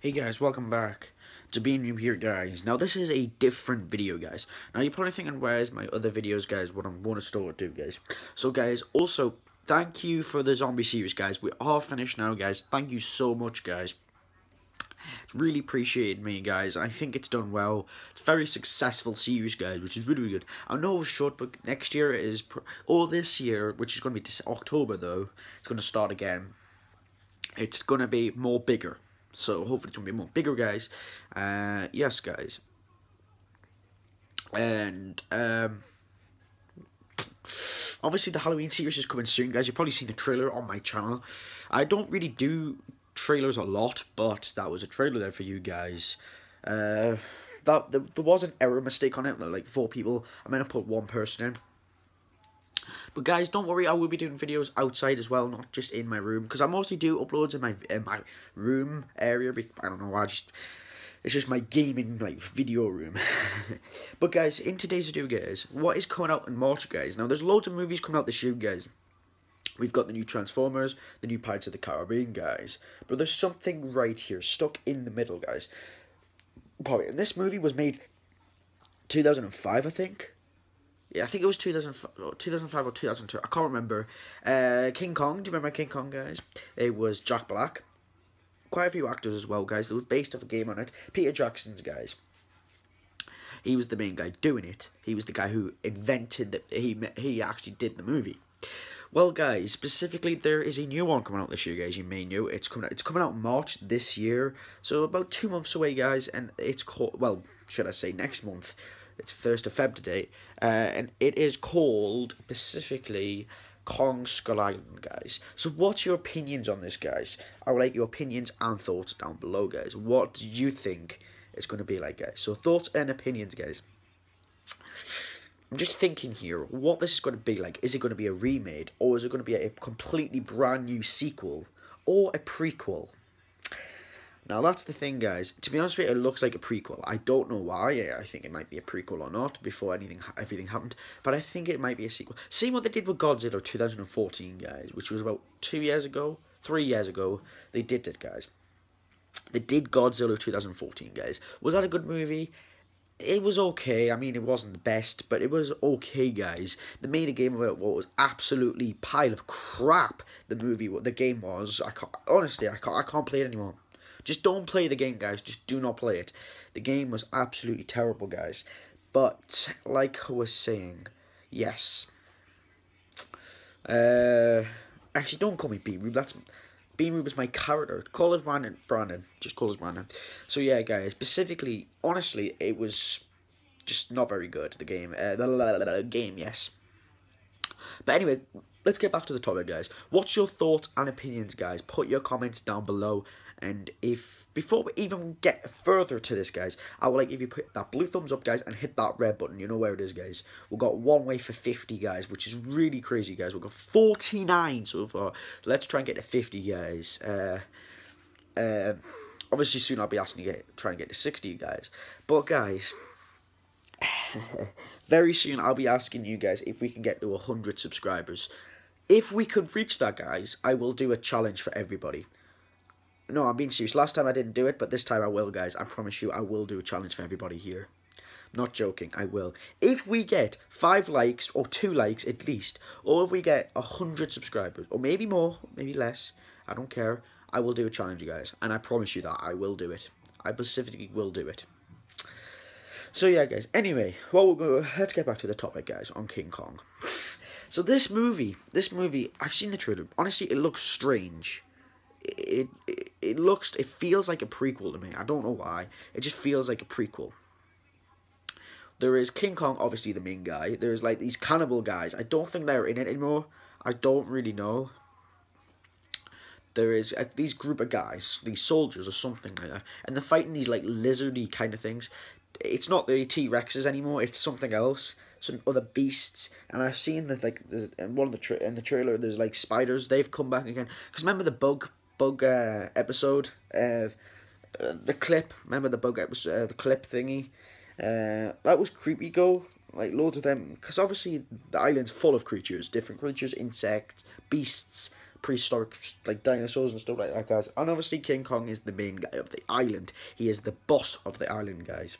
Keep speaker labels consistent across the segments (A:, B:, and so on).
A: Hey guys, welcome back to being new here guys. Now this is a different video guys. Now you're probably thinking where's my other videos guys, what I'm going to start do guys. So guys, also thank you for the zombie series guys. We are finished now guys. Thank you so much guys. It's really appreciated me guys. I think it's done well. It's very successful series guys, which is really, really good. I know it was short, but next year is, or this year, which is going to be October though, it's going to start again. It's going to be more bigger so hopefully it's going to be more bigger guys. Uh, yes, guys. And um, obviously the Halloween series is coming soon, guys. You've probably seen the trailer on my channel. I don't really do trailers a lot, but that was a trailer there for you guys. Uh, that there, there was an error mistake on it, like four people. I'm gonna put one person in. But guys, don't worry, I will be doing videos outside as well, not just in my room. Because I mostly do uploads in my in my room area. I don't know, why I just... It's just my gaming, like, video room. but guys, in today's video, guys, what is coming out in March, guys? Now, there's loads of movies coming out this year, guys. We've got the new Transformers, the new Pirates of the Caribbean, guys. But there's something right here, stuck in the middle, guys. Probably, and this movie was made 2005, I think. Yeah, I think it was 2005, 2005 or 2002. I can't remember. Uh, King Kong. Do you remember King Kong, guys? It was Jack Black. Quite a few actors as well, guys. It was based off a game on it. Peter Jackson's, guys. He was the main guy doing it. He was the guy who invented that. He he actually did the movie. Well, guys, specifically, there is a new one coming out this year, guys. You may know it's coming. Out, it's coming out March this year, so about two months away, guys. And it's called. Well, should I say next month? It's first of Feb today, uh, and it is called specifically Kong Skull Island, guys. So, what's your opinions on this, guys? I would like your opinions and thoughts down below, guys. What do you think it's going to be like, guys? So, thoughts and opinions, guys. I'm just thinking here, what this is going to be like. Is it going to be a remade, or is it going to be a completely brand new sequel, or a prequel? Now that's the thing, guys. To be honest with you, it looks like a prequel. I don't know why. I think it might be a prequel or not before anything everything happened, but I think it might be a sequel. Same what they did with Godzilla 2014, guys, which was about two years ago, three years ago. They did it, guys. They did Godzilla 2014, guys. Was that a good movie? It was okay. I mean, it wasn't the best, but it was okay, guys. They made a game about what was absolutely pile of crap. The movie, what the game was. I can't, honestly, I can't, I can't play it anymore. Just don't play the game, guys. Just do not play it. The game was absolutely terrible, guys. But, like I was saying, yes. Uh, actually, don't call me B-Rube. That's... B-Rube is my character. Call it Brandon. Brandon. Just call it Brandon. So, yeah, guys. Specifically, honestly, it was just not very good, the game. Uh, the game, yes. But anyway, let's get back to the topic, guys. What's your thoughts and opinions, guys? Put your comments down below. And if, before we even get further to this, guys, I would like if you put that blue thumbs up, guys, and hit that red button. You know where it is, guys. We've got one way for 50, guys, which is really crazy, guys. We've got 49 so far. Let's try and get to 50, guys. Uh, uh, obviously, soon I'll be asking you, get, trying to get to 60, guys. But, guys... very soon I'll be asking you guys if we can get to 100 subscribers. If we could reach that, guys, I will do a challenge for everybody. No, I'm being serious. Last time I didn't do it, but this time I will, guys. I promise you, I will do a challenge for everybody here. Not joking, I will. If we get five likes, or two likes at least, or if we get a hundred subscribers, or maybe more, maybe less, I don't care, I will do a challenge, you guys. And I promise you that, I will do it. I specifically will do it. So yeah, guys. Anyway, well, we'll let's get back to the topic, guys, on King Kong. So this movie, this movie, I've seen the trailer. Honestly, it looks strange it it looks it feels like a prequel to me. I don't know why. It just feels like a prequel. There is King Kong, obviously the main guy. There's like these cannibal guys. I don't think they're in it anymore. I don't really know. There is uh, these group of guys, these soldiers or something like that, and they're fighting these like lizardy kind of things. It's not the T Rexes anymore. It's something else some other beasts, and I've seen that like in one of the in the trailer there's like spiders. They've come back again because remember the bug bug uh, episode, uh, uh, the clip. Remember the bug episode, uh, the clip thingy. Uh, that was creepy. Go like loads of them, because obviously the island's full of creatures, different creatures, insects, beasts, prehistoric like dinosaurs and stuff like that, guys. And obviously, King Kong is the main guy of the island. He is the boss of the island, guys.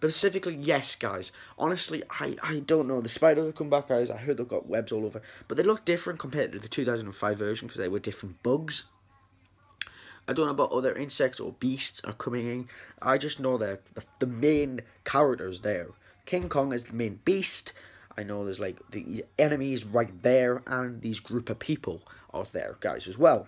A: But specifically, yes, guys. Honestly, I I don't know. The spiders have come back, guys. I heard they've got webs all over, but they look different compared to the 2005 version because they were different bugs. I don't know about other insects or beasts are coming in. I just know that the, the main characters there. King Kong is the main beast. I know there's like the enemies right there and these group of people out there, guys, as well.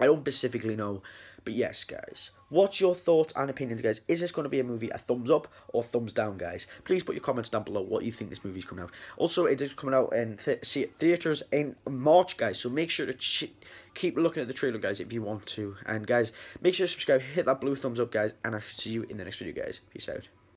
A: I don't specifically know, but yes, guys. What's your thoughts and opinions, guys? Is this going to be a movie a thumbs up or thumbs down, guys? Please put your comments down below what you think this movie's coming out. Also, it is coming out in th see theaters in March, guys. So make sure to keep looking at the trailer, guys, if you want to. And guys, make sure to subscribe, hit that blue thumbs up, guys, and I shall see you in the next video, guys. Peace out.